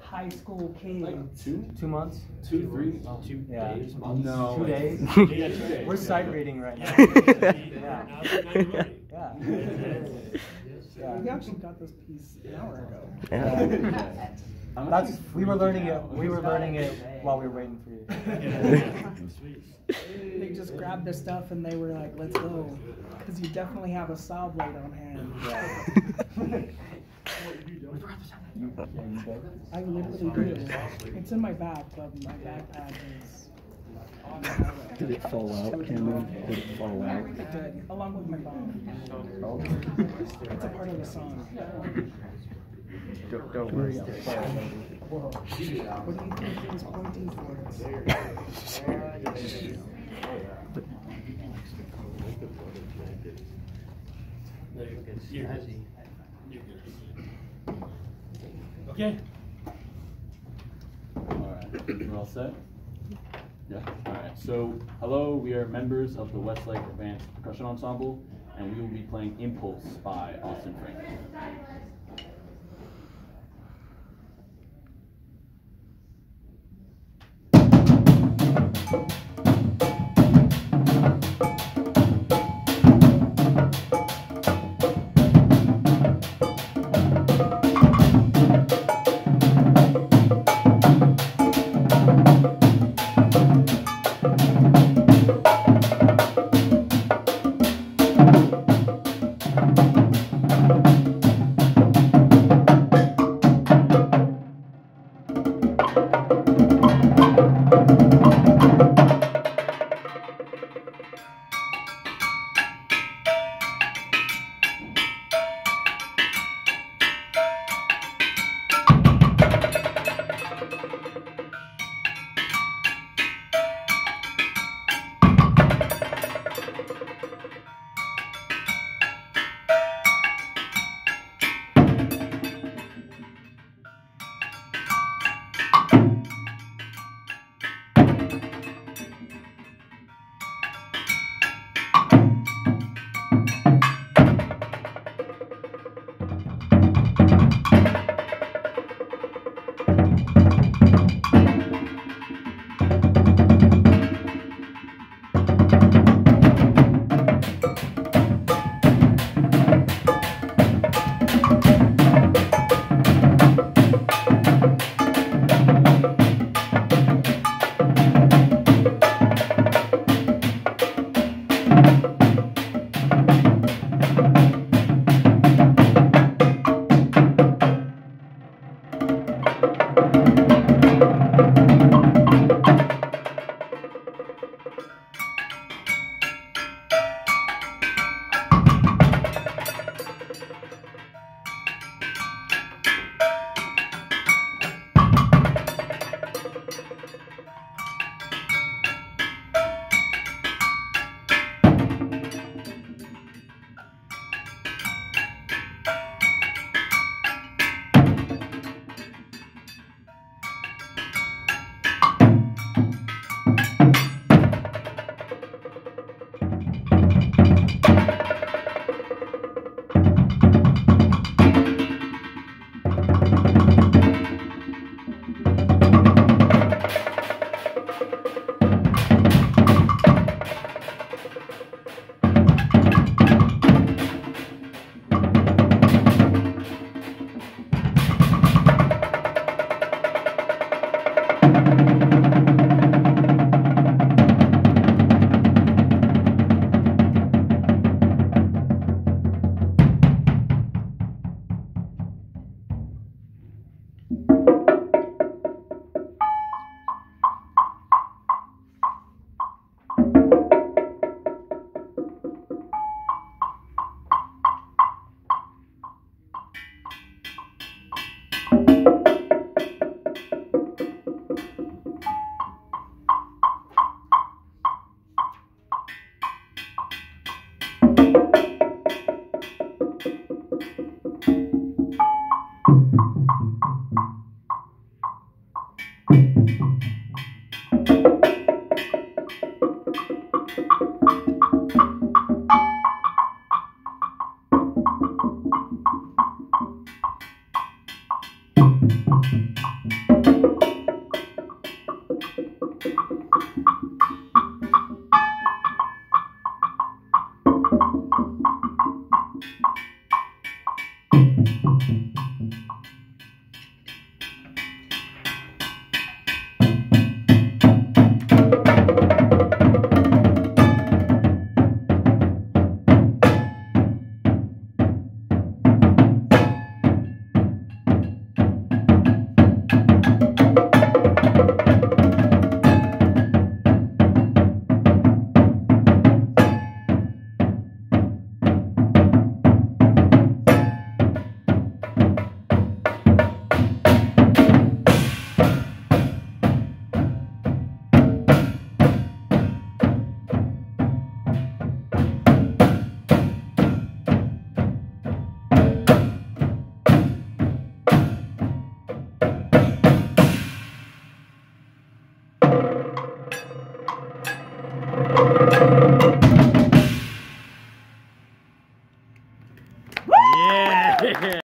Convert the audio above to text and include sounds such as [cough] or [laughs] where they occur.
high school kids. Like two, Two months? two, three. Two Yeah. days? No. Two days? Yeah, [laughs] two days. We're sight reading right now. [laughs] Yeah. Yeah. We actually got this piece an hour ago. [laughs] I'm That's, we were learning it, we were learning it while we were waiting for you. They just grabbed the stuff and they were like, let's go. Because you definitely have a saw blade on hand. I literally do. It's in my bag, but my backpack is. Did it fall out, Cameron? Did it fall out? It did, along with my phone. It's a part of the song. Don't, don't worry. What do you think he was pointing towards? Good. You're good. Okay. All right, we're all set? Yeah, all right. So, hello, we are members of the Westlake Advanced Percussion Ensemble, and we will be playing Impulse by Austin Frank. Thank you. Yeah.